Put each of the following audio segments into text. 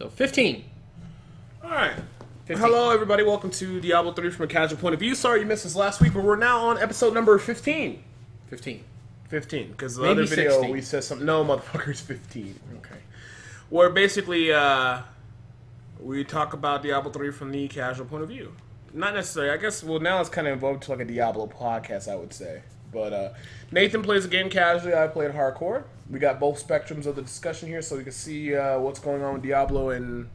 So 15. All right. 15. Hello, everybody. Welcome to Diablo 3 from a casual point of view. Sorry you missed us last week, but we're now on episode number 15. 15. 15, because the Maybe other video 16. we said something. No, motherfuckers, 15. Okay. Where basically uh, we talk about Diablo 3 from the casual point of view. Not necessarily. I guess, well, now it's kind of evolved to like a Diablo podcast, I would say. But uh, Nathan plays the game casually. I play it hardcore. We got both spectrums of the discussion here, so we can see uh, what's going on with Diablo and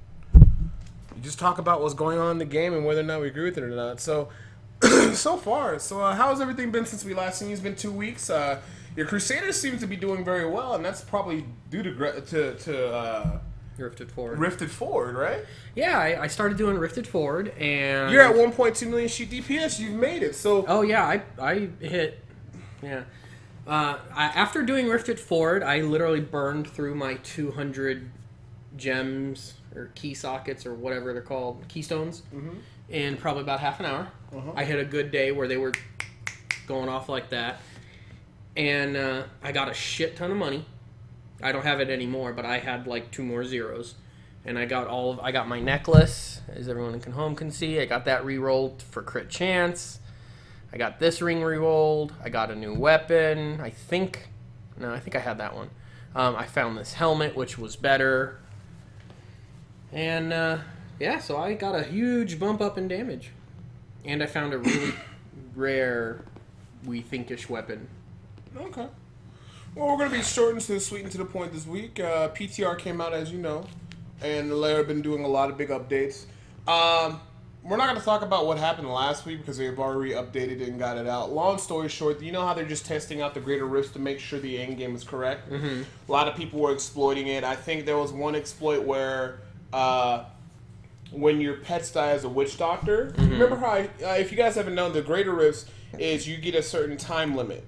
you just talk about what's going on in the game and whether or not we agree with it or not. So, so far, so uh, how has everything been since we last seen you? It's been two weeks. Uh, your Crusaders seem to be doing very well, and that's probably due to to to uh, Rifted Forward. Rifted Forward, right? yeah, I, I started doing Rifted Forward, and You're at 1.2 million sheet DPS. You've made it. So Oh yeah, I I hit. Yeah. Uh, I, after doing Rifted Forward, I literally burned through my 200 gems or key sockets or whatever they're called, keystones, in probably about half an hour. I hit a good day where they were going off like that, and uh, I got a shit ton of money. I don't have it anymore, but I had like two more zeros, and I got all of. I got my necklace, as everyone in home can see. I got that re-rolled for crit chance. I got this ring re-rolled. I got a new weapon. I think, no, I think I had that one. Um, I found this helmet, which was better, and uh, yeah, so I got a huge bump up in damage, and I found a really rare, we thinkish weapon. okay. Well, we're gonna be short and to the sweet and to the point this week. Uh, PTR came out, as you know, and they've been doing a lot of big updates. Um, we're not gonna talk about what happened last week because they've already updated it and got it out. Long story short, you know how they're just testing out the greater rifts to make sure the end game is correct. Mm-hmm. A lot of people were exploiting it. I think there was one exploit where. Uh, when your pets die as a witch doctor. Remember how, I, uh, if you guys haven't known, the greater rifts is you get a certain time limit,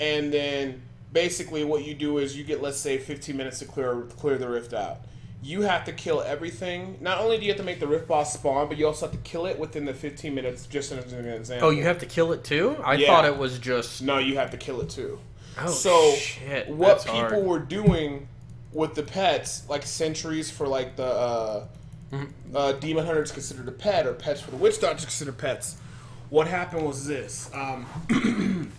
and then basically what you do is you get let's say 15 minutes to clear clear the rift out. You have to kill everything. Not only do you have to make the rift boss spawn, but you also have to kill it within the 15 minutes. Just as an example. Oh, you have to kill it too? I Yeah. thought it was just. No, you have to kill it too. Oh, so shit. what that's people hard. were doing with the pets, like sentries for like the uh, Mm-hmm. uh, demon hunters considered a pet, or pets for the witch doctors considered pets. What happened was this: um,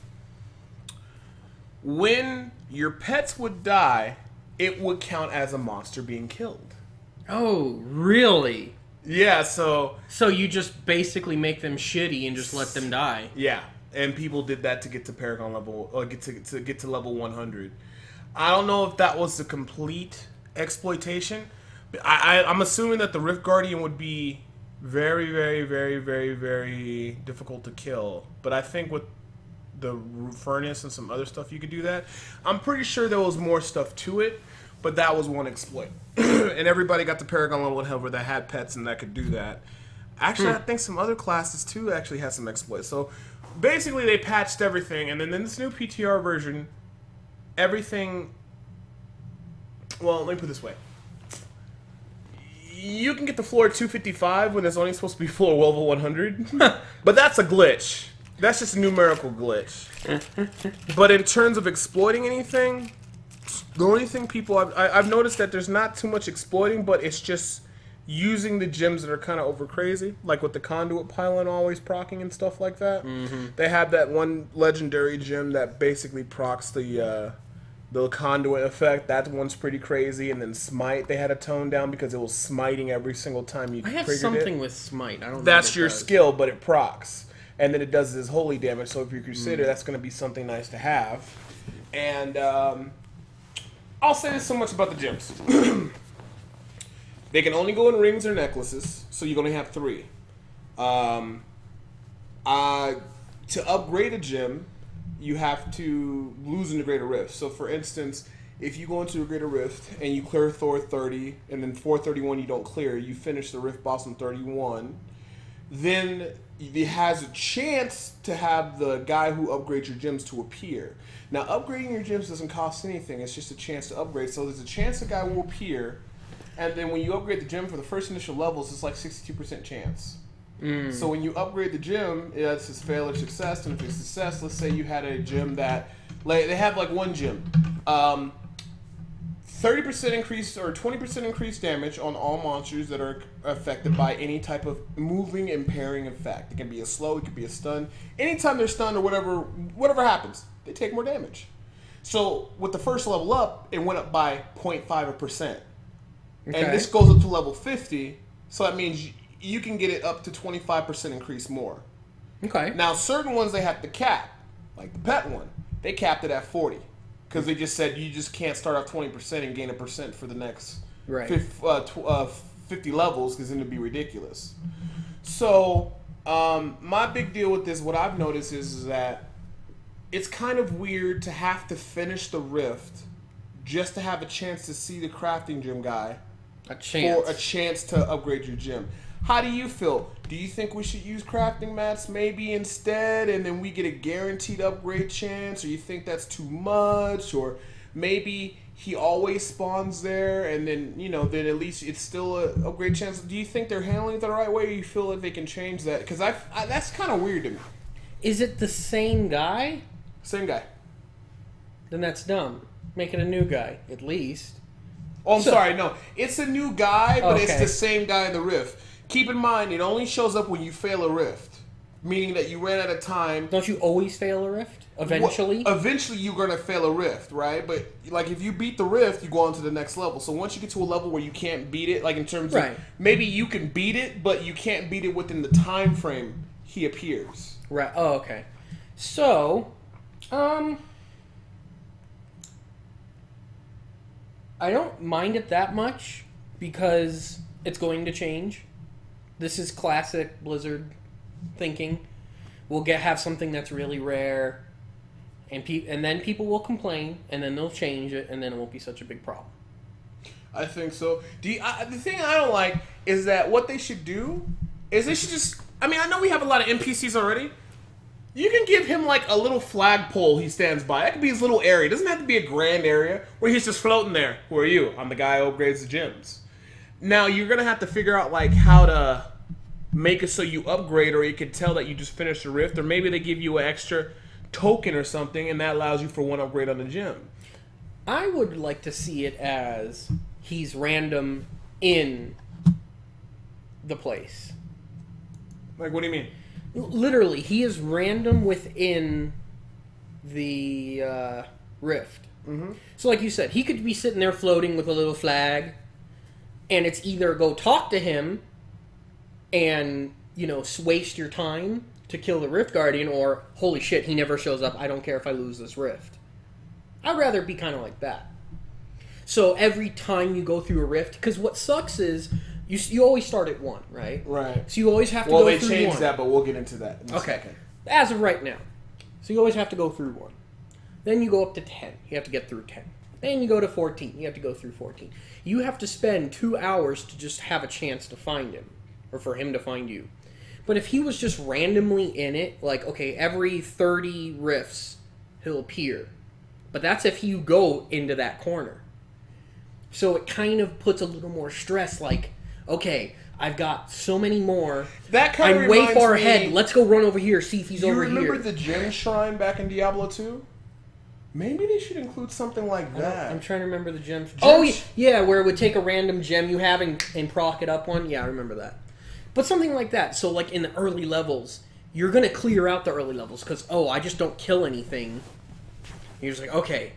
when your pets would die, it would count as a monster being killed. Oh, really? Yeah. So So you just basically make them shitty and just let them die? Yeah, and people did that to get to Paragon level, or get to, to get to level 100. I don't know if that was the complete exploitation. But I, I I'm assuming that the Rift Guardian would be very, very, very, very, very difficult to kill. But I think with the furnace and some other stuff, you could do that. I'm pretty sure there was more stuff to it, but that was one exploit. and everybody got the Paragon level whatever that had pets and that could do that. Actually, hmm. I think some other classes too actually had some exploits. So basically, they patched everything, and then in this new PTR version, everything. Well, let me put it this way. You can get the floor at 255 when it's only supposed to be floor level 100, but that's a glitch. That's just a numerical glitch. but in terms of exploiting anything, the only thing people I've, I- I've noticed that there's not too much exploiting, but it's just using the gems that are kind of over crazy, like with the conduit pylon always procking and stuff like that. They have that one legendary gem that basically procs the uh, the conduit effect. That one's pretty crazy. And then smite, they had a tone down because it was smiting every single time you I have something it. with smite. I don't. know That's your does. skill, but it procs. And then it does this holy damage. So if you're Crusader, Mm. that's going to be something nice to have. And um, I'll say this so much about the gems. they can only go in rings or necklaces, so you're going to have three. Um, uh, to upgrade a gem, you have to lose in the Greater Rift. So, for instance, if you go into a Greater Rift and you clear Thor 30, and then 431 you don't clear, you finish the Rift boss on 31, then it has a chance to have the guy who upgrades your gems to appear. Now, upgrading your gems doesn't cost anything; it's just a chance to upgrade. So, there's a chance the guy will appear, and then when you upgrade the gem for the first initial levels, it's like 62% chance. So when you upgrade the gym, it's his fail or success. And if it's success, let's say you had a gym that, like, they have like one gym. Um, 30% increase or 20% increased damage on all monsters that are affected by any type of moving impairing effect. It can be a slow, it could be a stun. Anytime they're stunned or whatever whatever happens, they take more damage. So with the first level up, it went up by 0.5%. And this goes up to level 50, so that means you, you can get it up to 25% increase more. Okay. Now, certain ones they have to cap, like the pet one, they capped it at 40 because they just said you just can't start off 20% and gain a percent for the next Right. fif- uh, tw- uh, 50 levels because then it'd be ridiculous. So, um, my big deal with this, what I've noticed is, is that it's kind of weird to have to finish the rift just to have a chance to see the crafting gym guy a chance. for a chance to upgrade your gym. How do you feel? Do you think we should use crafting mats maybe instead and then we get a guaranteed upgrade chance? Or you think that's too much? Or maybe he always spawns there and then, you know, then at least it's still a upgrade chance. Do you think they're handling it the right way or you feel like they can change that? Because I, I, that's kind of weird to me. Is it the same guy? Same guy. Then that's dumb. Make it a new guy, at least. Oh, I'm So- sorry. No, it's a new guy, but it's the same guy in the rift. Keep in mind, it only shows up when you fail a rift, meaning that you ran out of time. Don't you always fail a rift? Eventually? Well, eventually, you're gonna fail a rift, right? But like, if you beat the rift, you go on to the next level. So once you get to a level where you can't beat it, like in terms Right. of maybe you can beat it, but you can't beat it within the time frame he appears. Right. Oh, okay. So, um, I don't mind it that much because it's going to change. This is classic Blizzard thinking. We'll get have something that's really rare, and pe- and then people will complain, and then they'll change it, and then it won't be such a big problem. I think so. I, the thing I don't like is that what they should do is they should just. I mean, I know we have a lot of NPCs already. You can give him like a little flagpole he stands by. That could be his little area. It doesn't have to be a grand area where he's just floating there. Who are you? I'm the guy who upgrades the gyms. Now you're gonna have to figure out like how to make it so you upgrade, or you could tell that you just finished a rift, or maybe they give you an extra token or something, and that allows you for one upgrade on the gym. I would like to see it as he's random in the place. Like, what do you mean? Literally, he is random within the uh, rift. Mm-hmm. So, like you said, he could be sitting there floating with a little flag, and it's either go talk to him and, you know, waste your time to kill the Rift Guardian, or holy shit, he never shows up. I don't care if I lose this rift. I'd rather be kind of like that. So, every time you go through a rift, because what sucks is you, you always start at one, right? Right. So, you always have to Well, go they through changed one. that, but we'll get into that. In Okay. second. As of right now. So you always have to go through one. Then you go up to 10. You have to get through 10. Then you go to 14. You have to go through 14. You have to spend two hours to just have a chance to find him, or for him to find you. But if he was just randomly in it, like, okay, every 30 rifts, he'll appear. But that's if you go into that corner. So it kind of puts a little more stress, like, okay, I've got so many more. That kind of I'm way far me- ahead. Let's go run over here, see if he's over here. you remember the gem shrine back in Diablo 2? Maybe they should include something like that. I'm trying to remember the gems. Oh yeah, yeah, where it would take a random gem you have and, and proc it up one. Yeah, I remember that. But something like that. So like in the early levels, you're gonna clear out the early levels because oh, I just don't kill anything. You're just like okay,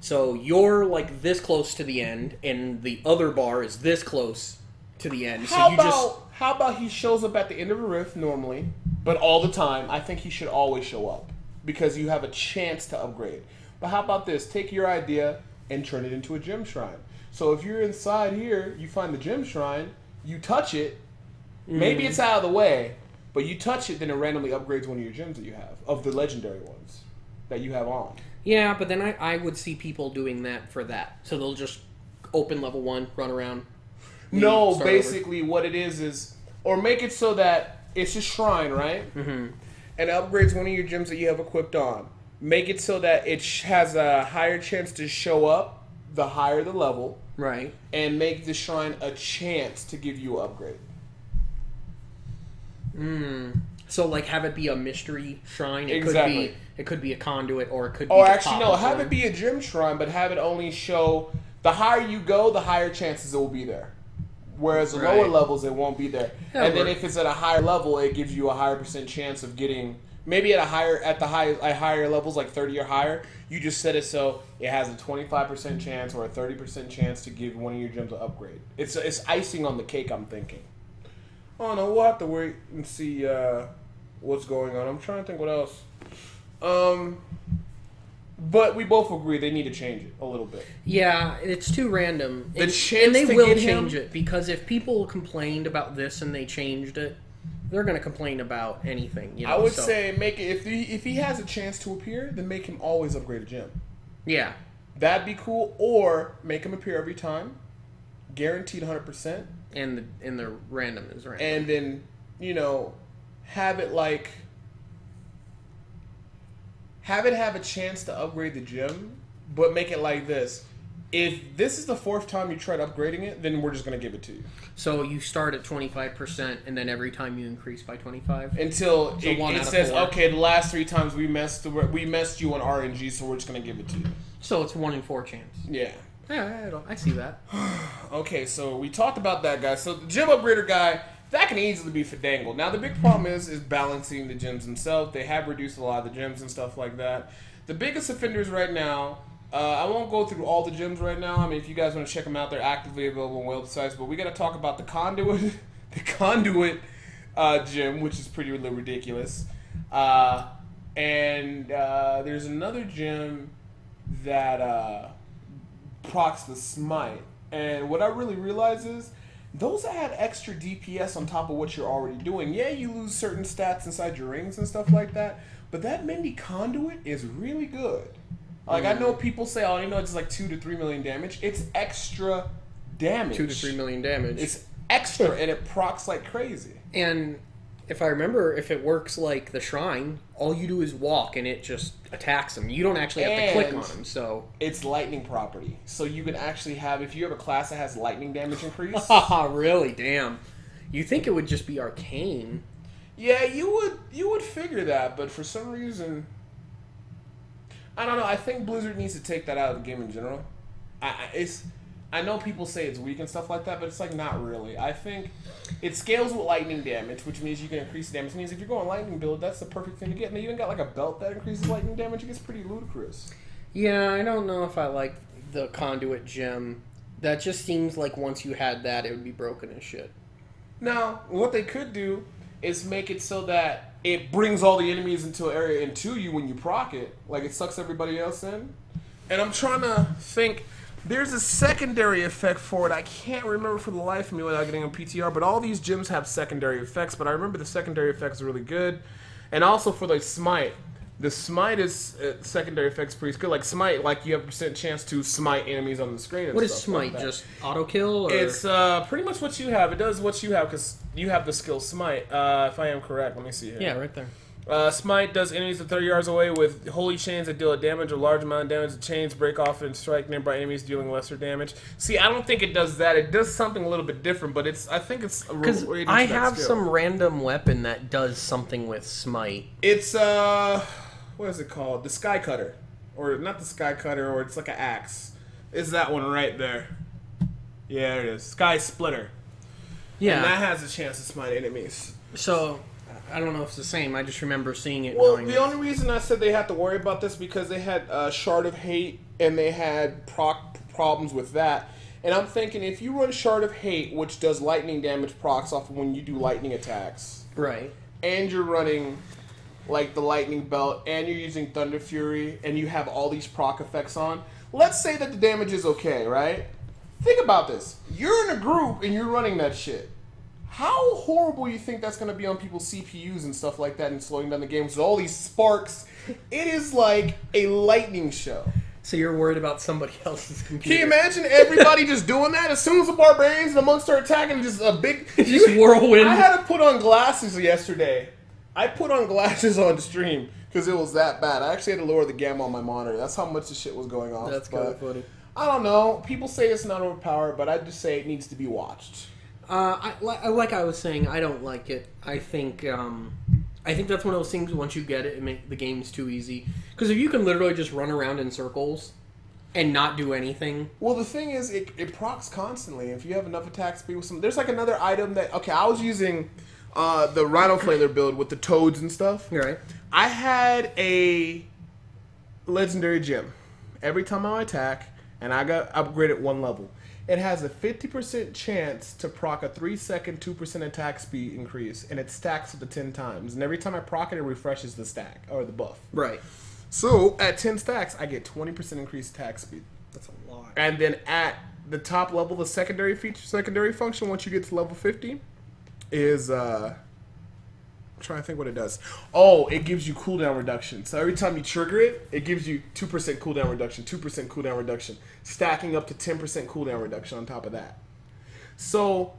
so you're like this close to the end, and the other bar is this close to the end. So how you about just how about he shows up at the end of a rift normally, but all the time? I think he should always show up because you have a chance to upgrade. But how about this? Take your idea and turn it into a gem shrine. So if you're inside here, you find the gem shrine, you touch it. Maybe it's out of the way, but you touch it, then it randomly upgrades one of your gems that you have of the legendary ones that you have on. yeah. But then I I would see people doing that for that. So they'll just open level one, run around. No, start over. basically what it is is, or make it so that it's a shrine, right? Mm-hmm. And upgrades one of your gems that you have equipped on. Make it so that it sh- has a higher chance to show up the higher the level, Right. and make the shrine a chance to give you an upgrade. Hmm. So like have it be a mystery shrine. It Exactly. could be it could be a conduit or it could be Or actually, no, have it be a gem shrine, but have it only show The higher you go, the higher chances it will be there. Whereas the Right. lower levels, it won't be there. Yeah, and then work. if it's at a higher level, it gives you a higher percent chance of getting maybe at a higher at the high at higher levels like 30 or higher you just set it so it has a 25% chance or a 30% chance to give one of your gems an upgrade it's it's icing on the cake i'm thinking oh no we'll have to wait and see uh, what's going on i'm trying to think what else um but we both agree they need to change it a little bit Yeah, it's too random. The and, chance and they to will get him- change it because if people complained about this and they changed it, they're going to complain about anything. You know? i would so- say make it if he if he has a chance to appear then make him always upgrade a gym. yeah, That'd be cool. Or make him appear every time, guaranteed 100%, and the and the random is random. and then, you know, have it like. Have it have a chance to upgrade the gym, but make it like this. If this is the fourth time you tried upgrading it, then we're just going to give it to you. so you start at twenty five percent, and then every time you increase by twenty five. Until So it, one it says, four. okay, the last three times we messed we messed you on RNG, so we're just going to give it to you. So it's one in four chance. Yeah. Yeah, I, don't, I see that. Okay, so we talked about that guy. So the gym upgrader guy, that can easily be Fadangle. Now the big problem is is balancing the gyms themselves. They have reduced a lot of the gyms and stuff like that. The biggest offenders right now. Uh, I won't go through all the gyms right now. I mean, if you guys want to check them out, they're actively available on websites. But we got to talk about the conduit, the conduit uh, gym, which is pretty ridiculous. Uh, and uh, there's another gym that uh, procs the smite. And what I really realize is those that had extra DPS on top of what you're already doing, yeah, you lose certain stats inside your rings and stuff like that. But that mini conduit is really good. Like I know mm-hmm. people say, oh, you know, it's like two to three million damage. It's extra damage. Two to three million damage. It's extra, and it procs like crazy. and if I remember, if it works like the shrine, all you do is walk, and it just attacks them. You don't actually have to click And- on them. So, It's lightning property, so you can actually have if you have a class that has lightning damage increase. really? Damn. You think it would just be arcane? Yeah, you would you would figure that, but for some reason, I don't know. I think Blizzard needs to take that out of the game in general. I, I it's I know people say it's weak and stuff like that, but it's like not really. I think it scales with lightning damage, which means you can increase damage. It means if you're going lightning build, that's the perfect thing to get. And they even got like a belt that increases lightning damage. It gets pretty ludicrous. Yeah, I don't know if I like the conduit gem. That just seems like once you had that, it would be broken as shit. Now, what they could do is make it so that it brings all the enemies into an area into you when you proc it, like it sucks everybody else in. And I'm trying to think. There's a secondary effect for it. I can't remember for the life of me without getting a PTR, but all these gyms have secondary effects. But I remember the secondary effects are really good, and also for the smite. The smite is uh, secondary effects pretty good. Like smite, like you have a percent chance to smite enemies on the screen. What is like smite? that. just auto kill? Or? It's uh, pretty much what you have. It does what you have because you have the skill Smite. Uh, if I am correct, let me see here. yeah, right there. Uh, Smite does enemies at 30 yards away with holy chains that deal a damage or large amount of damage. The chains break off and strike nearby enemies, dealing lesser damage. See, I don't think it does that. It does something a little bit different, but it's. I think it's Because I to have skill. some random weapon that does something with smite. It's uh, what is it called? The Sky Cutter, or not the Sky Cutter, or it's like an axe. Is that one right there. Yeah, it is. Sky Splitter. Yeah. And that has a chance to smite enemies. so I don't know if it's the same. I just remember seeing it. Well, the that- only reason I said they had to worry about this because they had uh, Shard of Hate and they had proc problems with that. And I'm thinking if you run Shard of Hate, which does lightning damage procs off of when you do lightning attacks, right. and you're running like the lightning belt, and you're using Thunder Fury, and you have all these proc effects on, let's say that the damage is okay, right? Think about this. You're in a group and you're running that shit. How horrible you think that's gonna be on people's CPUs and stuff like that and slowing down the games with all these sparks? It is like a lightning show. So you're worried about somebody else's computer. Can you imagine everybody just doing that? As soon as the barbarians and the monks start attacking, just a big Just whirlwind. I had to put on glasses yesterday. I put on glasses on stream because it was that bad. I actually had to lower the gamma on my monitor. That's how much the shit was going on. That's kind of funny. I don't know. People say it's not overpowered, but I just say it needs to be watched. Uh, I, like I was saying, I don't like it. I think um, I think that's one of those things. Once you get it, it make the game's too easy. Because if you can literally just run around in circles, and not do anything. Well, the thing is, it, it procs constantly. If you have enough attack speed with some, there's like another item that okay, I was using uh, the Rhino Flailer build with the toads and stuff. Right. I had a legendary gem every time I attack, and I got upgraded one level. It has a 50% chance to proc a 3 second 2% attack speed increase, and it stacks up to 10 times. And every time I proc it, it refreshes the stack, or the buff. Right. So at 10 stacks, I get 20% increased attack speed. That's a lot. And then at the top level, the secondary feature, secondary function, once you get to level 50, is uh, trying to think what it does. Oh, it gives you cooldown reduction. So every time you trigger it, it gives you 2% cooldown reduction, 2% cooldown reduction, stacking up to 10% cooldown reduction on top of that. So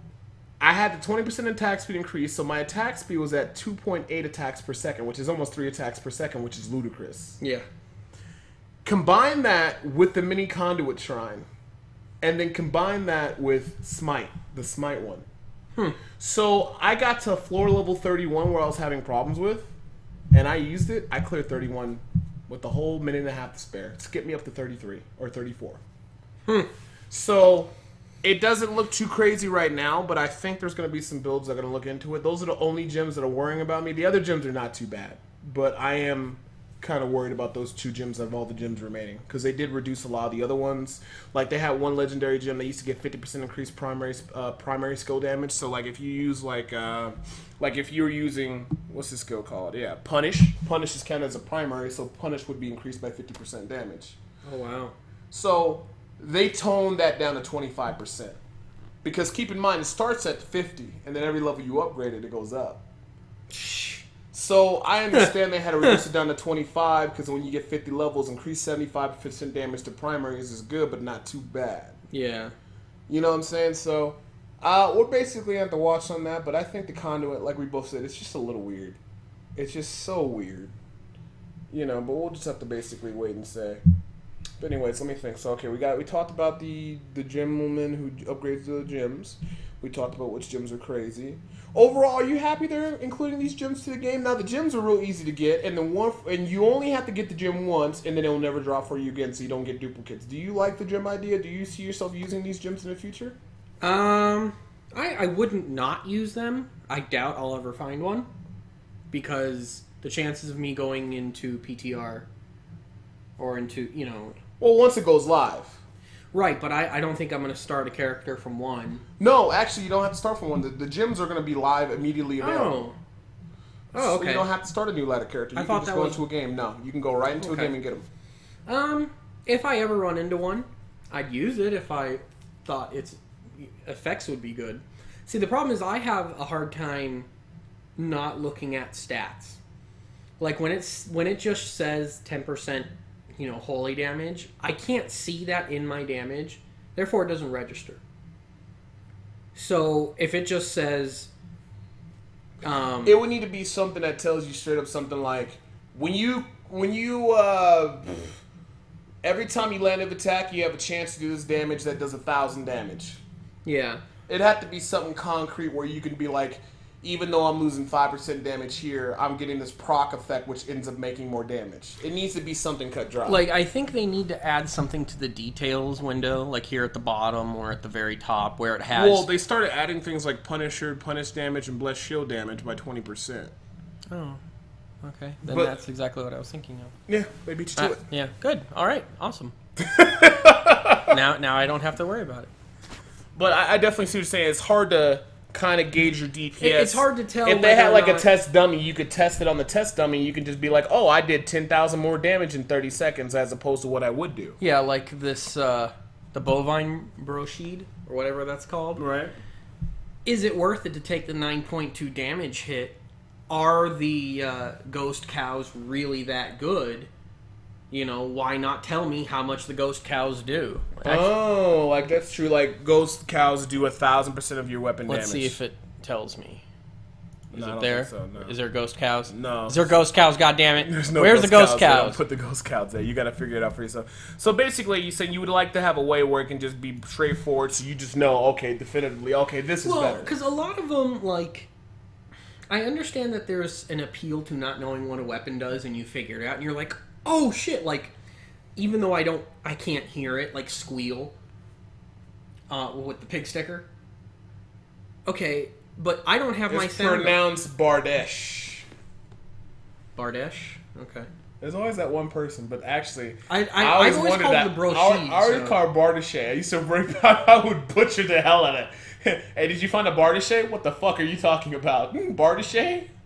I had the 20% attack speed increase, so my attack speed was at 2.8 attacks per second, which is almost 3 attacks per second, which is ludicrous. Yeah. Combine that with the mini conduit shrine, and then combine that with Smite, the Smite one. Hmm. So I got to floor level 31 where I was having problems with, and I used it. I cleared 31 with the whole minute and a half to spare. Skip me up to 33 or 34. Hmm. So it doesn't look too crazy right now, but I think there's going to be some builds that are going to look into it. Those are the only gyms that are worrying about me. The other gyms are not too bad, but I am kind of worried about those two gyms of all the gyms remaining because they did reduce a lot of the other ones. Like they had one legendary gym that used to get 50% increased primary uh, primary skill damage. So like if you use like uh, like if you're using what's this skill called? Yeah, punish. Punish is counted as a primary, so punish would be increased by 50% damage. Oh wow. So they toned that down to 25%. Because keep in mind, it starts at 50, and then every level you upgrade it, it goes up. So I understand they had to reduce it down to 25 because when you get 50 levels, increase 75% damage to primaries is good, but not too bad. Yeah. You know what I'm saying? So uh, we're basically at the watch on that, but I think the conduit, like we both said, it's just a little weird. It's just so weird. You know, but we'll just have to basically wait and say. But anyways, let me think. So okay, we got we talked about the the gym woman who upgrades the gyms. We talked about which gyms are crazy. Overall, are you happy they're including these gyms to the game? Now the gyms are real easy to get, and the one and you only have to get the gym once, and then it'll never drop for you again, so you don't get duplicates. Do you like the gym idea? Do you see yourself using these gyms in the future? Um, I I wouldn't not use them. I doubt I'll ever find one because the chances of me going into PTR or into you know Well, once it goes live. Right, but I I don't think I'm gonna start a character from one. No, actually, you don't have to start from one. The, the gyms are going to be live immediately available. Oh. Oh, So okay. you don't have to start a new ladder character. You I can thought just go was- into a game. No, you can go right into Okay. a game and get them. Um, if I ever run into one, I'd use it if I thought its effects would be good. See, the problem is I have a hard time not looking at stats. Like when it's when it just says 10%, you know, holy damage, I can't see that in my damage. Therefore it doesn't register. So, if it just says um It would need to be something that tells you straight up something like when you when you uh every time you land an attack, you have a chance to do this damage that does a thousand damage. yeah. It'd have to be something concrete where you can be like, even though I'm losing five percent damage here, I'm getting this proc effect which ends up making more damage. It needs to be something cut dry. Like I think they need to add something to the details window, like here at the bottom or at the very top, where it has. well, they started adding things like Punisher, Punish damage, and Bless Shield damage by twenty percent. oh, okay. Then But- that's exactly what I was thinking of. Yeah, they beat you to Ah, it. yeah, good. All right, awesome. now, now I don't have to worry about it. But I, I definitely see what you're saying. It's hard to kind of gauge your DPS. It- it's hard to tell If they had or like a test dummy, you could test it on the test dummy. You can just be like, "Oh, I did ten thousand more damage in thirty seconds," as opposed to what I would do. Yeah, like this, uh, the bovine broched or whatever that's called. Right. Is it worth it to take the 9.2 damage hit? Are the uh, ghost cows really that good? You know, why not tell me how much the ghost cows do? Oh, like that's true. Like ghost cows do a thousand percent of your weapon damage. Let's see if it tells me. Is No, it there? so, no. Is there ghost cows? No. Is there ghost cows? God damn it! There's no Where's the ghost don't cows? put the ghost cows there. You got to figure it out for yourself. So basically, you saying you would like to have a way where it can just be straightforward, so you just know, okay, definitively, okay, this is Well, better. because a lot of them, like, I understand that there's an appeal to not knowing what a weapon does, and you figure it out, and you're like, oh shit, like, even though I don't, I can't hear it like squeal uh, with the pig sticker. Okay, but I don't have my It's sound. pronounced Bardesh. Bardesh. Okay. There's always that one person, but actually, I, I, always I've always wondered called that. the broshi. I, I always so- call it Bardeshe. I used to bring I would butcher the hell out of it. hey, did you find a Bardeshe? What the fuck are you talking about?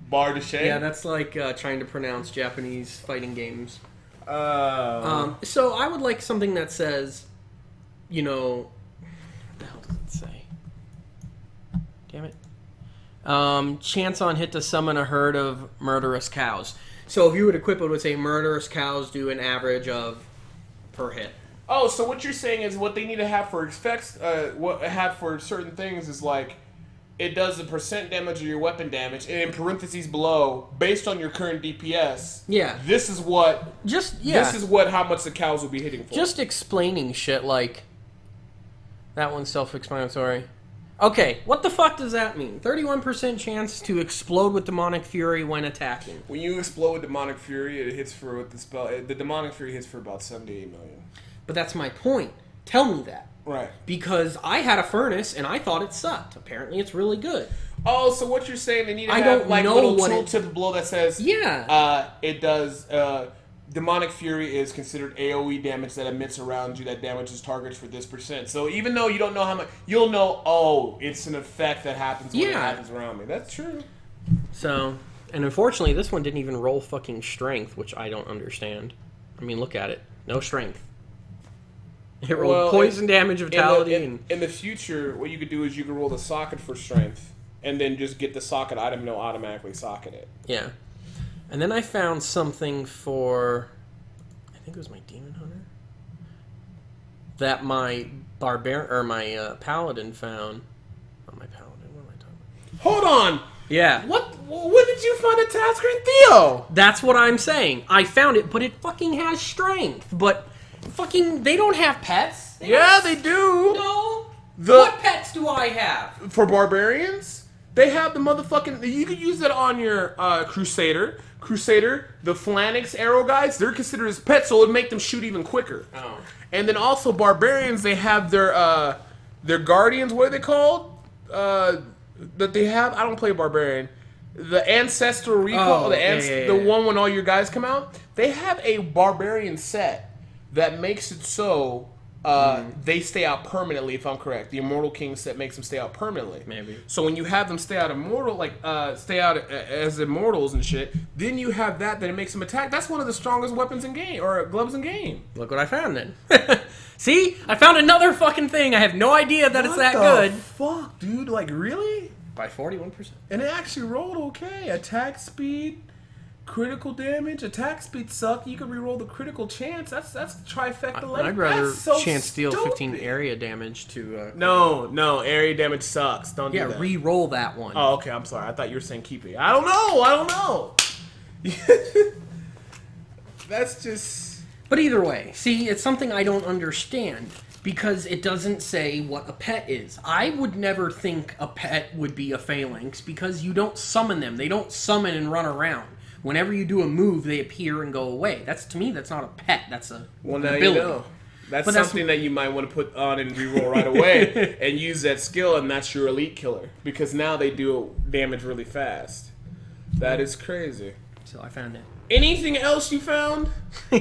Hmm, Bardeshe? Bardeshe? Yeah, that's like uh, trying to pronounce Japanese fighting games. Um, Um, so I would like something that says, you know, what the hell does it say? Damn it. Um, chance on hit to summon a herd of murderous cows. So if you would equip it, it would say murderous cows do an average of per hit. oh, so what you're saying is what they need to have for effects, uh, what have for certain things is like it does the percent damage of your weapon damage, and in parentheses below, based on your current DPS. Yeah. This is what Just yeah. this is what how much the cows will be hitting for. just explaining shit like that one's self-explanatory. Okay, what the fuck does that mean? 31% chance to explode with demonic fury when attacking. When you explode with demonic fury, it hits for with the spell. The demonic fury hits for about seventy-eight million. But that's my point. Tell me that. Right. Because I had a furnace and I thought it sucked. Apparently it's really good. Oh, so what you're saying? They need to I have don't like know little what it- tooltip below that says, Yeah. uh, it does. Uh, demonic fury is considered AOE damage that emits around you that damages targets for this percent. So even though you don't know how much, you'll know. Oh, it's an effect that happens when it Yeah. happens around me. That's true. So, and unfortunately this one didn't even roll fucking strength, which I don't understand. I mean, look at it. No strength. It rolled Well, poison in- damage, In the, vitality, in, and in the future, what you could do is you could roll the socket for strength, and then just get the socket item. and it'll automatically socket it. Yeah. And then I found something for I think it was my demon hunter that my barbarian or my uh, paladin found. Oh, my paladin. What am I talking? Hold on. Yeah. What? When did you find a Tasker and Theo? That's what I'm saying. I found it, but it fucking has strength. But fucking they don't have pets. They Yeah, they do. No. The- what pets do I have? For barbarians, they have the motherfucking. You could use it on your uh, Crusader. Crusader, the Phalanx arrow guys, they're considered as pets, so it would make them shoot even quicker. Oh. And then also barbarians, they have their uh, their guardians. What are they called? Uh, that they have. I don't play barbarian. The ancestral recall, Oh, the yeah, yeah, yeah, the one when all your guys come out. They have a barbarian set that makes it so uh, Mm. they stay out permanently. If I'm correct, the Immortal King set makes them stay out permanently. Maybe. So when you have them stay out immortal, like uh, stay out as immortals and shit, then you have that that it makes them attack. That's one of the strongest weapons in game or gloves in game. Look what I found then. See, I found another fucking thing. I have no idea that it's that good. Fuck, dude! Like really? By forty-one percent. And it actually rolled okay. Attack speed, critical damage. Attack speed suck. You can reroll the critical chance. That's that's trifecta. like, I'd rather so chance steal fifteen area damage to. Uh, No, no, area damage sucks. Don't yeah, do that. re-roll that one. oh, okay. I'm sorry. I thought you were saying keep it. I don't know. I don't know. that's just. But either way, see, it's something I don't understand because it doesn't say what a pet is. I would never think a pet would be a phalanx because you don't summon them. They don't summon and run around. Whenever you do a move, they appear and go away. That's to me, that's not a pet. That's a Well, now ability. you know. That's But that's- something that you might want to put on and reroll right away and use that skill, and that's your elite killer because now they do damage really fast. That is crazy. So I found it. Anything else you found? uh,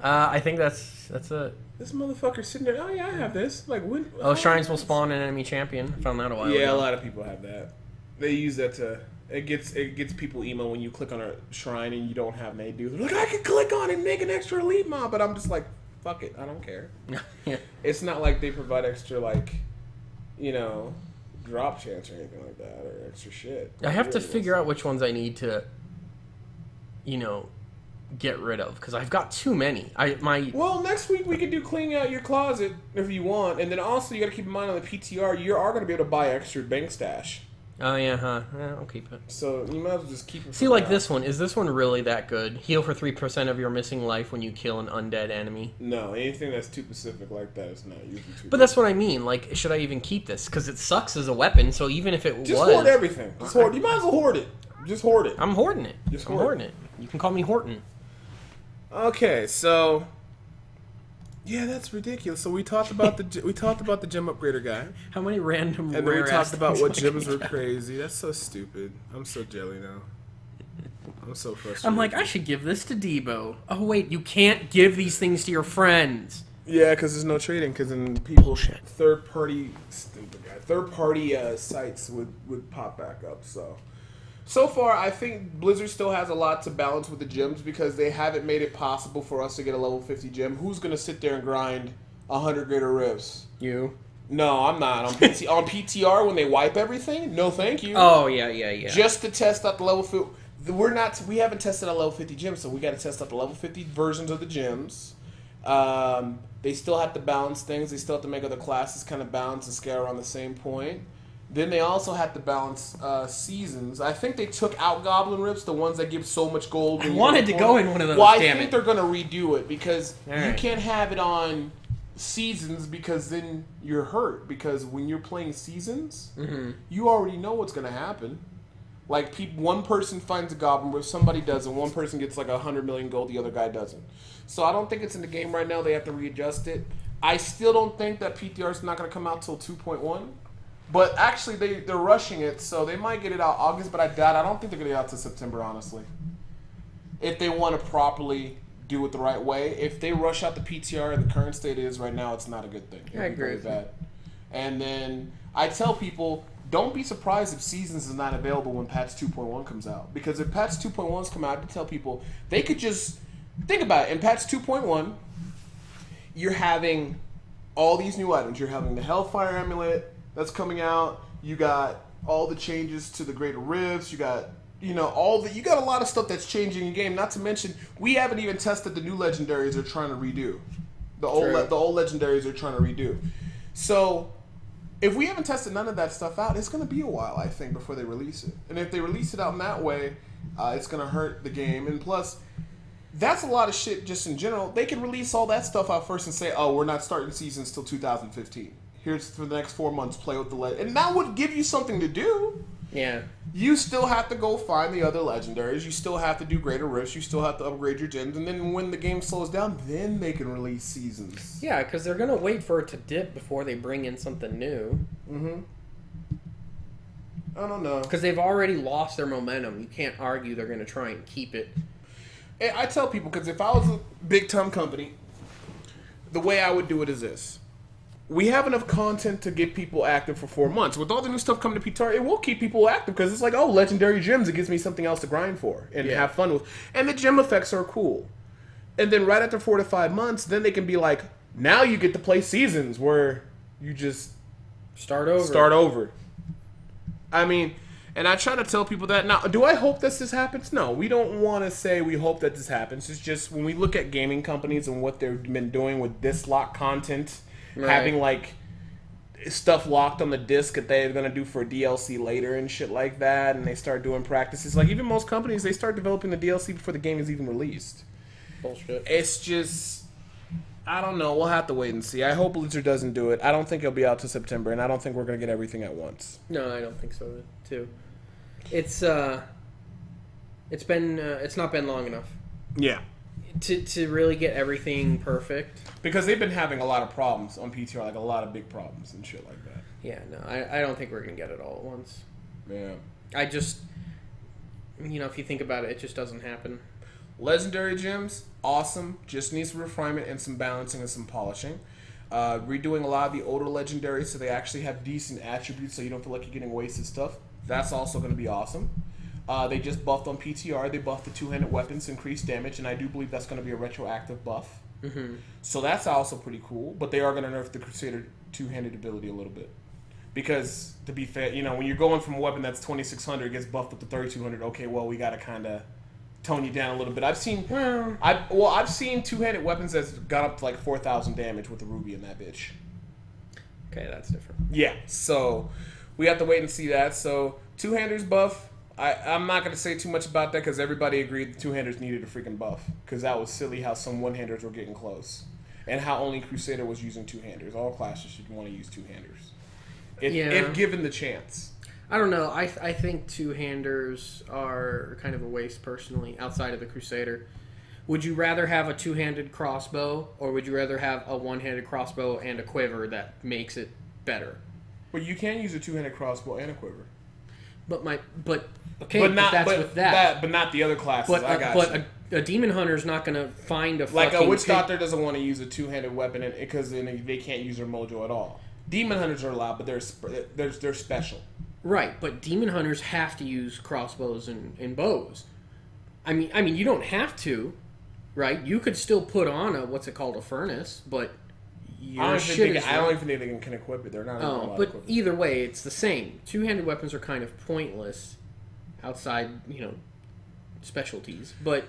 I think that's that's it. This motherfucker sitting there. Oh yeah, I have this. Like when? Oh, shrines will spawn an enemy champion. I found that a while Yeah, a lot of people have that. They use that to. It gets it gets people emo when you click on a shrine and you don't have an AD. They're like, I can click on it and make an extra elite mob, but I'm just like, fuck it, I don't care. yeah. It's not like they provide extra like, you know, drop chance or anything like that or extra shit. I have to figure out which ones I need to, you know, get rid of because I've got too many. I my Well, next week we could do cleaning out your closet if you want, and then also you got to keep in mind on the PTR you are going to be able to buy extra bank stash. Oh yeah, huh? Yeah, I'll keep it. So you might as well just keep it. See, like now. this one. Is this one really that good? Heal for three percent of your missing life when you kill an undead enemy. No, anything that's too specific like that is not usually too. But that's what I mean. Like, should I even keep this? Because it sucks as a weapon. So even if it just was, hoard everything. Just hoard. You might as well hoard it. Just hoard it. I'm hoarding it. Just I'm hoard. hoarding it. You can call me Horton. Okay, so Yeah, that's ridiculous. So we talked about the gy- we talked about the gym upgrader guy, How many random and then we talked about what gyms were crazy. That's so stupid. I'm so jelly now. I'm so frustrated. I'm like, I should give this to Debo. Oh wait, you can't give these things to your friends. Yeah, because there's no trading. Because then people third party stupid guy third party uh, sites would would pop back up. So so far, I think Blizzard still has a lot to balance with the gyms because they haven't made it possible for us to get a level 50 gym. Who's gonna sit there and grind 100 greater rifts? You? No, I'm not on PT, on PTR when they wipe everything. No, thank you. Oh yeah, yeah, yeah. Just to test out the level 50. We're not. We haven't tested a level 50 gyms, so we got to test out the level 50 versions of the gyms. Um, they still have to balance things. They still have to make other classes kind of balance and scale around the same point. Then they also had to balance uh, seasons. I think they took out Goblin Rips, the ones that give so much gold. I wanted to go in one of those, Well, I think it. they're going to redo it because you can't have it on seasons because then you're hurt. Because when you're playing seasons, Mhm. you already know what's going to happen. Like peop one person finds a goblin where somebody doesn't, one person gets like a hundred million gold, the other guy doesn't. So I don't think it's in the game right now. They have to readjust it. I still don't think that PTR is not going to come out till two point one. But actually, they they're rushing it, so they might get it out August. But I doubt. I don't think they're going to get it out to September, honestly. If they want to properly do it the right way, if they rush out the PTR in the current state it is right now, it's not a good thing. I It'd be agree with bad. And then I tell people, don't be surprised if Seasons is not available when patch 2.1 comes out. Because if patch 2.1's come out, I tell people they could just think about it. In patch 2.1, you're having all these new items. You're having the Hellfire Amulet that's coming out. You got all the changes to the Greater Rifts. You got you know all the you got a lot of stuff that's changing in game. Not to mention we haven't even tested the new legendaries they're trying to redo. The old True. the old legendaries they're trying to redo. So if we haven't tested none of that stuff out, it's going to be a while, I think, before they release it. And if they release it out in that way, uh, it's going to hurt the game. And plus, that's a lot of shit just in general. They can release all that stuff out first and say, oh, we're not starting seasons till 2015. Here's for the next four months, play with the le And that would give you something to do. Yeah. You still have to go find the other legendaries. You still have to do greater rifts. You still have to upgrade your gems. And then when the game slows down, then they can release seasons. Yeah, because they're gonna wait for it to dip before they bring in something new. Mm-hmm. I don't know. Because they've already lost their momentum. You can't argue they're gonna try and keep it. And I tell people because if I was a big time company, the way I would do it is this: we have enough content to get people active for four months. With all the new stuff coming to PTR, it will keep people active because it's like, oh, legendary gems. It gives me something else to grind for and Yeah. have fun with. And the gem effects are cool. And then right after four to five months, then they can be like, now you get to play seasons where you just Start over. start over. I mean, and I try to tell people that. Now, do I hope that this happens? No, we don't want to say we hope that this happens. It's just when we look at gaming companies and what they've been doing with this lock content, Right. having like stuff locked on the disc that they're gonna do for DLC later and shit like that, and they start doing practices. Like even most companies, they start developing the DLC before the game is even released. Bullshit. It's just. I don't know. We'll have to wait and see. I hope Blizzard doesn't do it. I don't think it'll be out to September, and I don't think we're gonna get everything at once. No, I don't think so too. It's uh, it's been uh, it's not been long enough Yeah. To to really get everything perfect. Because they've been having a lot of problems on PTR, like a lot of big problems and shit like that. Yeah, no, I, I don't think we're gonna get it all at once. Yeah. I just, you know, if you think about it, it just doesn't happen. Legendary gems, awesome. Just needs some refinement and some balancing and some polishing. Uh, redoing a lot of the older legendaries so they actually have decent attributes so you don't feel like you're getting wasted stuff. That's also going to be awesome. Uh, they just buffed on PTR. They buffed the two-handed weapons, increased damage, and I do believe that's going to be a retroactive buff. Mm-hmm. So that's also pretty cool. But they are going to nerf the Crusader two-handed ability a little bit. Because to be fair, you know, when you're going from a weapon that's 2600 gets buffed up to 3200, okay, well, we got to kind of tone you down a little bit. I've seen I well, I've seen two-handed weapons that's got up to like 4000 damage with the ruby in that bitch. okay, that's different. Yeah. So we have to wait and see that. So two-handers buff. I, I'm not going to say too much about that because everybody agreed the two-handers needed a freaking buff because that was silly how some one-handers were getting close and how only Crusader was using two-handers. All classes should want to use two-handers if, Yeah. if given the chance. I don't know. I I think two handers are kind of a waste personally outside of the Crusader. Would you rather have a two-handed crossbow, or would you rather have a one-handed crossbow and a quiver that makes it better? But you can use a two-handed crossbow and a quiver. But my but okay, But but not that's but with that. but not the other classes. but got but a, a demon is not gonna find a like a witch pig- doctor doesn't want to use a two-handed weapon because then they- can't use their mojo at all. Demon hunters are allowed, but they're they're they're special. Right, but demon hunters have to use crossbows and, and bows. I mean, I mean, you don't have to, right? You could still put on a what's it called a furnace, but your I don't, shit think is I don't even think they can, equip it. They're not. Oh, but either way, it's the same. Two-handed weapons are kind of pointless outside, you know, specialties. But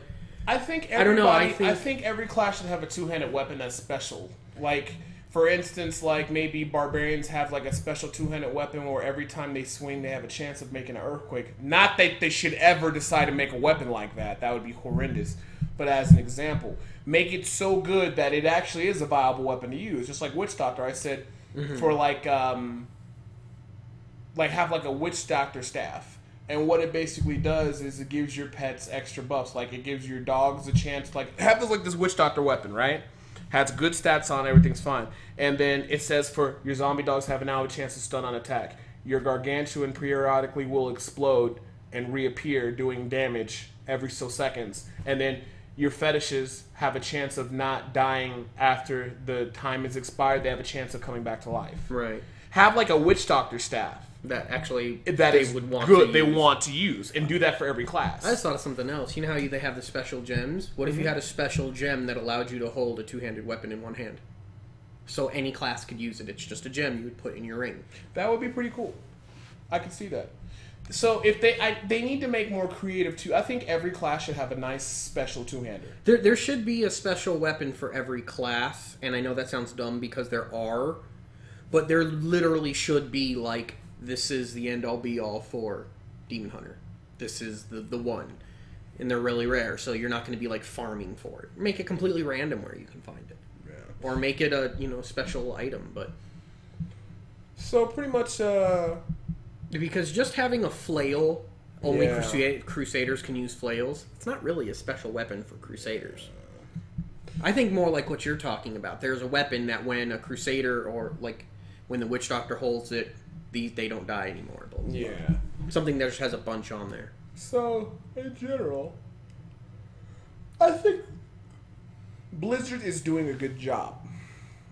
I think I don't know, I everybody- I think- think every class should have a two-handed weapon that's special. Like for instance, like maybe barbarians have like a special two-handed weapon where every time they swing, they have a chance of making an earthquake. Not that they should ever decide to make a weapon like that. That would be horrendous. But as an example, make it so good that it actually is a viable weapon to use. Just like Witch Doctor, I said for like um, like have like a witch doctor staff. And what it basically does is it gives your pets extra buffs. Like it gives your dogs a chance. Like have this like this witch doctor weapon, right? Has good stats on, everything's fine. And then it says for your zombie dogs have now a chance to stun on attack. Your gargantuan periodically will explode and reappear, doing damage every so seconds. And then your fetishes have a chance of not dying after the time is expired. They have a chance of coming back to life. right, Have like a witch doctor staff that actually that they would want good. To they use. want to use and do that for every class. I just thought of something else. You know how you, they have the special gems? What if Mm-hmm. you had a special gem that allowed you to hold a two-handed weapon in one hand? So any class could use it. It's just a gem you would put in your ring. that would be pretty cool. I could see that. So if they I, they need to make more creative too. I think every class should have a nice special two hander. There, there should be a special weapon for every class, and I know that sounds dumb because there are, but there literally should be like this is the end all be all for Demon Hunter. This is the the one, and they're really rare, so you're not going to be like farming for it. Make it completely random where you can find it, Yeah. or make it a you know special item. But So pretty much, uh, because just having a flail, only Yeah. Crusade, Crusaders can use flails. It's not really a special weapon for Crusaders. I think more like what you're talking about. There's a weapon that when a Crusader or like when the Witch Doctor holds it, these they don't die anymore. Blah, blah, blah. yeah. Something that just has a bunch on there. So in general, I think Blizzard is doing a good job.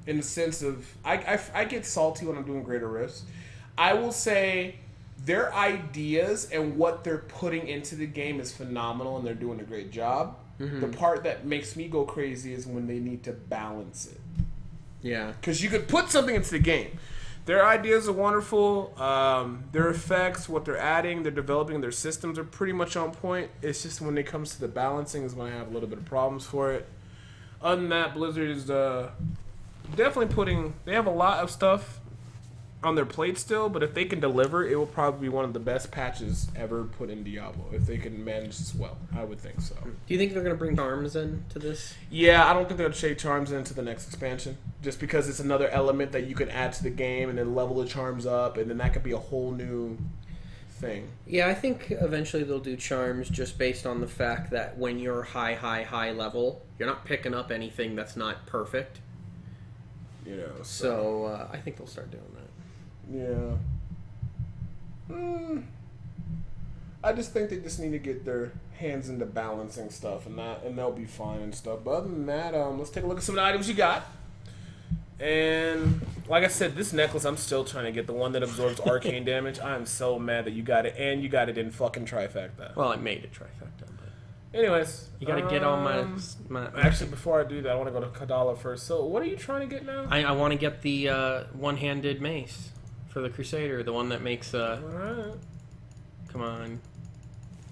In the sense of, I, I, I get salty when I'm doing Greater Rifts. I will say their ideas and what they're putting into the game is phenomenal and they're doing a great job. Mm-hmm. The part that makes me go crazy is when they need to balance it. Yeah. Because you could put something into the game. Their ideas are wonderful. Um, their effects, what they're adding, they're developing, their systems are pretty much on point. It's just when it comes to the balancing, is going to have a little bit of problems for it. Other than that, Blizzard is uh, definitely putting. They have a lot of stuff on their plate still, but if they can deliver, it will probably be one of the best patches ever put in Diablo. If they can manage this well, I would think so. Do you think they're gonna bring charms in to this? Yeah, I don't think they're gonna shake charms into the next expansion, just because it's another element that you can add to the game and then level the charms up, and then that could be a whole new thing. Yeah, I think eventually they'll do charms just based on the fact that when you're high, high, high level, you're not picking up anything that's not perfect. You know. So uh, I think they'll start doing that. Yeah. Hmm. I just think they just need to get their hands into balancing stuff, and that, and they'll be fine and stuff. But other than that, um, let's take a look at some of the items you got. And like I said, this necklace, I'm still trying to get the one that absorbs arcane damage. I'm so mad that you got it, and you got it in fucking trifecta. Well, I made it trifecta, but Anyways, you gotta get on my, um, my. Actually, before I do that, I want to go to Kadala first. So, what are you trying to get now? I, I want to get the uh, one-handed mace for the Crusader, the one that makes. Uh, Alright. come on.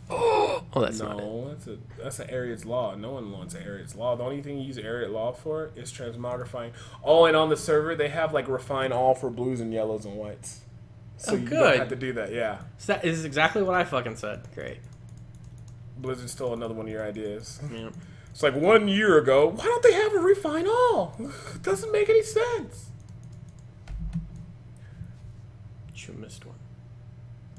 Oh, that's not it. no, that's a that's an Arreat's law. No one wants an Arreat's law. The only thing you use Arreat law for is transmogrifying. Oh, and on the server they have like refine all for blues and yellows and whites. So Oh, you good. don't have to do that. Yeah, So that is exactly what I fucking said. Great. Blizzard stole another one of your ideas. Yeah. It's like one year ago. Why don't they have a refine all? Doesn't make any sense. You missed one.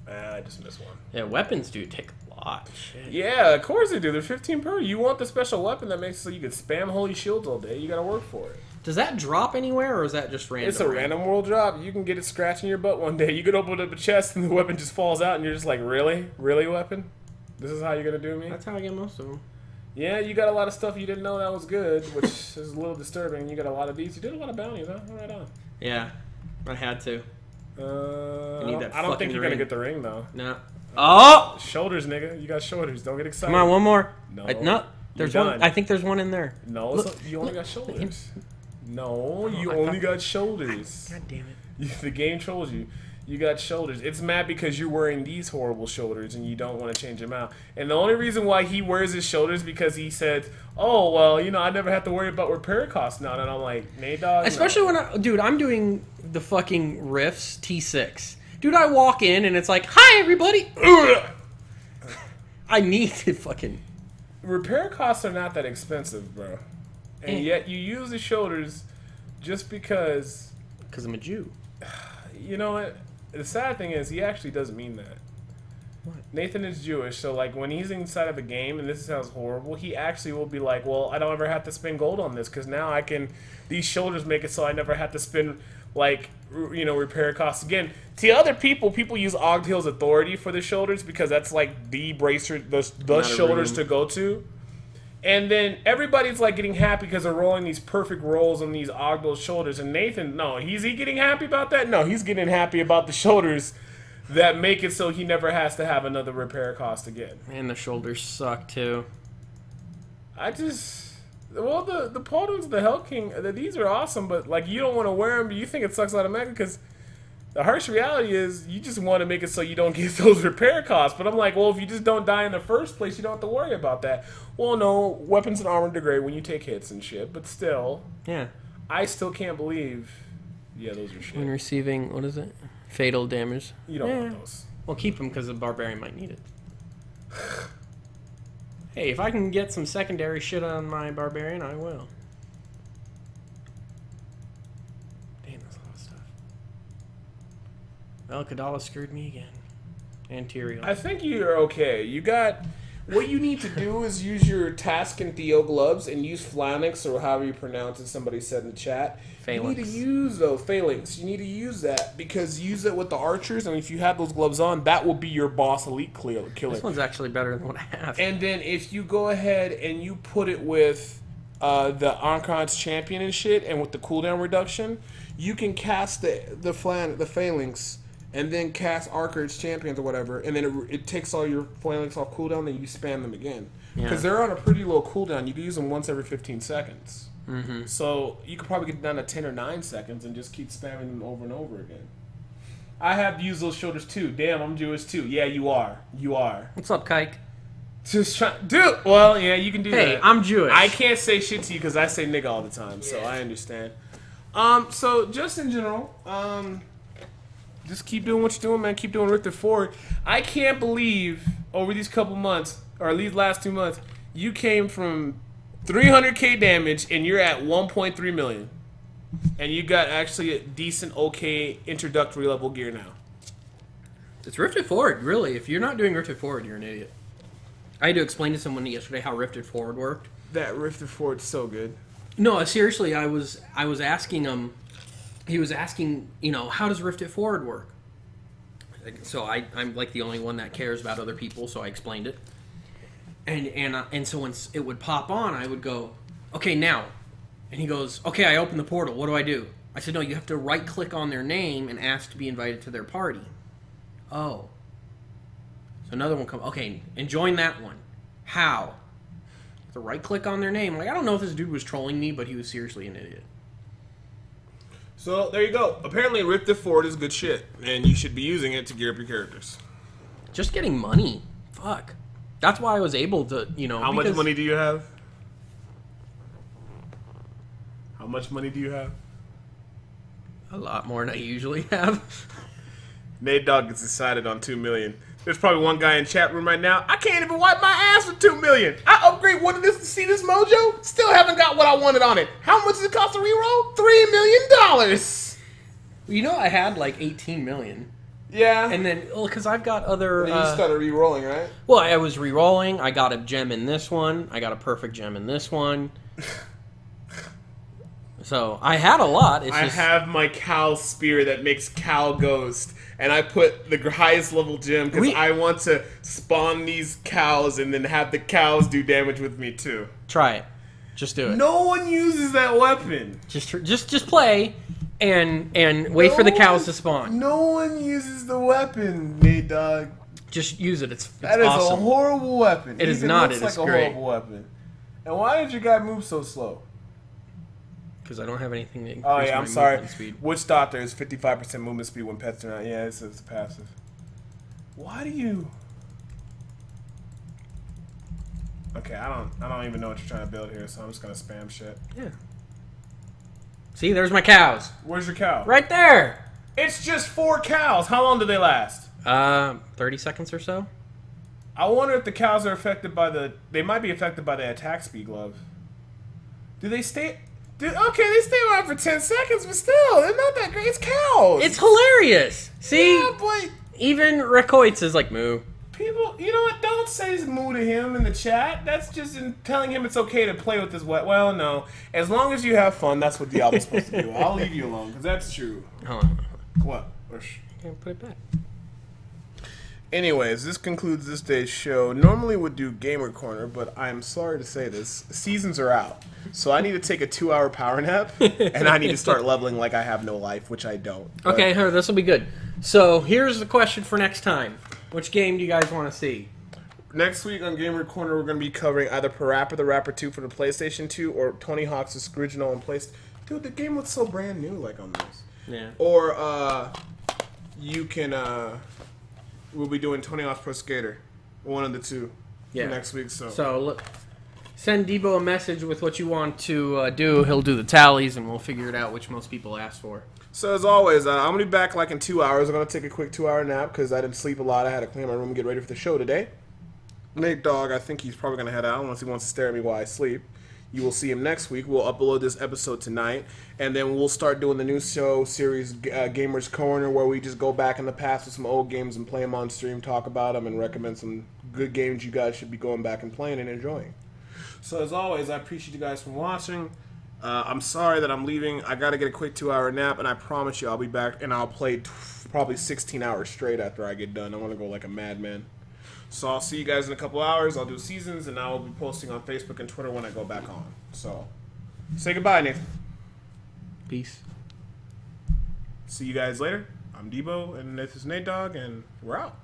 Ah, I just missed one. Yeah, weapons do take a lot lot. Shit. Yeah, of course they do. They're 15 per. You want the special weapon that makes it so you can spam holy shields all day. You gotta work for it. Does that drop anywhere, or is that just random? It's a random world drop. You can get it scratching your butt one day. You could open up a chest and the weapon just falls out, and you're just like, really, really, weapon? This is how you're gonna do me? That's how I get most of them. Yeah, you got a lot of stuff you didn't know that was good, which is a little disturbing. You got a lot of these. You did a lot of bounties, huh? Right on. Yeah, I had to. Uh, need I that don't- I don't think you're gonna get the ring though. No. Oh Shoulders, nigga. You got shoulders. Don't get excited. come on, one more. No. I, no. There's You're one. done. I think there's one in there. No, Look, it's you only got shoulders. No, you I only got shoulders. God damn it. The game trolls you. You got shoulders. It's mad because you're wearing these horrible shoulders and you don't want to change them out. And the only reason why he wears his shoulders because he said, "Oh well, you know, I never have to worry about repair costs now." And I'm like, "Nay, dog." no." Especially when I, dude, I'm doing the fucking rifts T6. Dude, I walk in and it's like, "Hi, everybody." I need to fucking. repair costs are not that expensive, bro. And Eh. yet you use the shoulders just because. Because I'm a Jew. You know what? The sad thing is, he actually doesn't mean that. What? Nathan is Jewish, so like when he's inside of a game, and this sounds horrible, he actually will be like, "Well, I don't ever have to spend gold on this because now I can. These shoulders make it so I never have to spend like r- you know repair costs again." To other people, people use Aughild's authority for the shoulders because that's like the bracer, the, the Not shoulders to go to. And then everybody's like getting happy because they're rolling these perfect rolls on these Aughild's shoulders. And Nathan, no, he's he getting happy about that? No, he's getting happy about the shoulders that make it so he never has to have another repair cost again. And the shoulders suck too. I just well the the Pauldrons, the Hell King, these are awesome, but like you don't want to wear them. You think it sucks out of automatically because the harsh reality is you just want to make it so you don't get those repair costs. But I'm like, well, if you just don't die in the first place, you don't have to worry about that. Well, no, weapons and armor degrade when you take hits and shit, but still, Yeah. I still can't believe. Yeah, those are shit. When receiving, what is it? Fatal damage. You don't Yeah. want those. Well, keep them because the barbarian might need it. hey, if I can get some secondary shit on my barbarian, I will. Damn, that's a lot of stuff. Well, Kadala screwed me again. And Tyrael. I think you're okay. You got. What you need to do is use your Tasker and Theo gloves and use Phalanx or however you pronounce it. Somebody said in the chat. Phalanx. You need to use those Phalanx. You need to use that because use it with the archers, and if you have those gloves on, that will be your boss elite clear, killer. this one's actually better than what I have. And then if you go ahead and you put it with uh, the Akarat's champion and shit, and with the cooldown reduction, you can cast the the flan the phalanx, and then cast Akarat's champions or whatever, and then it, it takes all your phalanx off cooldown, then you spam them again because Yeah. they're on a pretty low cooldown. You can use them once every fifteen seconds. mm-hmm. So you could probably get down to ten or nine seconds and just keep spamming them over and over again. I have used those shoulders too. Damn, I'm Jewish too. Yeah, you are. You are. What's up, Kike? Just try, dude. Well, yeah, you can do Hey, that. I'm Jewish. I can't say shit to you because I say nigga all the time, so I understand. Um, so just in general, um, just keep doing what you're doing, man. Keep doing Richter forward. I can't believe over these couple months, or at least last two months, you came from 300k damage and you're at 1.3 million, and you got actually a decent, okay introductory level gear now. It's Rifted Forward, really. If you're not doing Rifted Forward, you're an idiot. I had to explain to someone yesterday how Rifted Forward worked. That Rifted forward's so good. No, seriously, I was I was asking him. He was asking, you know, how does Rift Rifted Forward work? So I I'm like the only one that cares about other people, so I explained it. And and uh, and so when it would pop on, I would go, okay, now. And he goes, okay, I open the portal. What do I do? I said, no, you have to right click on their name and ask to be invited to their party. Oh. So another one come. Okay, and join that one. How? To right click on their name. Like I don't know if this dude was trolling me, but he was seriously an idiot. So there you go. Apparently, Richter Ford is good shit, and you should be using it to gear up your characters. Just getting money. Fuck. That's why I was able to, you know. How much money do you have? How much money do you have? A lot more than I usually have. Nate Dog gets decided on two million. There's probably one guy in chat room right now. I can't even wipe my ass for two million. I upgrade one of this to see this mojo. Still haven't got what I wanted on it. How much does it cost to reroll? Three million dollars. you know, I had like 18 million. Yeah. And then, well, because I've got other. And you Uh, started re-rolling, right? well, I was re-rolling. I got a gem in this one. I got a perfect gem in this one. so I had a lot. It's I just, have my Cal spear that makes Cal Ghost, and I put the highest level gem because I want to spawn these cows and then have the cows do damage with me too. try it. Just do it. No one uses that weapon. Just just just play, and and wait for the cows one- to spawn. No one uses the weapon, Nate Dog. Just use it. It's, it's That is awesome. a horrible weapon. It is Even not, Looks it like is a great. horrible weapon. And why did your guy move so slow? Because I don't have anything to increase Oh yeah, I'm sorry. speed. Witch doctor is 55% movement speed when pets are not? Yeah, it's, it's passive. Why do you? Okay, I don't. I don't even know what you're trying to build here, so I'm just gonna spam shit. Yeah. See, there's my cows. Where's your cow? Right there. It's just four cows. How long do they last? Uh, 30 seconds or so. I wonder if the cows are affected by the. They might be affected by the attack speed glove. Do they stay? Do, okay, they stay around for ten seconds, but still, they're not that great. It's cows. It's hilarious. See, yeah, even Rekoitz is like moo. people, you know what? Don't say moo to him in the chat. That's just in telling him it's okay to play with his wet. Well, no, as long as you have fun, that's what Diablo's supposed to do. I'll leave you alone because that's true. Hold on. What? Put it back. Anyways, this concludes this day's show. Normally would do Gamer Corner, but I'm sorry to say this. Seasons are out. So I need to take a two hour power nap, and I need to start leveling like I have no life, which I don't. But Okay, here, this will be good. So here's the question for next time. Which game do you guys want to see? Next week on Gamer Corner, we're going to be covering either Parappa the Rapper 2 for the PlayStation 2 or Tony Hawk's original and place. Dude, the game looks so brand new, like on this. Yeah. Or uh, you can. Uh, we'll be doing Tony Hawk's Pro Skater, one of the two. Yeah. next week. So. So look, send Debo a message with what you want to uh, do. He'll do the tallies, and we'll figure it out which most people ask for. So as always, uh, I'm gonna be back like in two hours. I'm gonna take a quick two-hour nap because I didn't sleep a lot. I had to clean my room and get ready for the show today. Nate Dog, I think he's probably gonna head out unless he wants to stare at me while I sleep. You will see him next week. We'll upload this episode tonight, and then we'll start doing the new show series, uh, Gamers Corner, where we just go back in the past with some old games and play them on stream, talk about them, and recommend some good games you guys should be going back and playing and enjoying. So as always, I appreciate you guys for watching. Uh, I'm sorry that I'm leaving. I got to get a quick two-hour nap, and I promise you I'll be back, and I'll play probably 16 hours straight after I get done. I want to go like a madman. So I'll see you guys in a couple hours. I'll do seasons, and I will be posting on Facebook and Twitter when I go back on. So say goodbye, Nathan. Peace. See you guys later. I'm Debo, and this is Nate Dog, and we're out.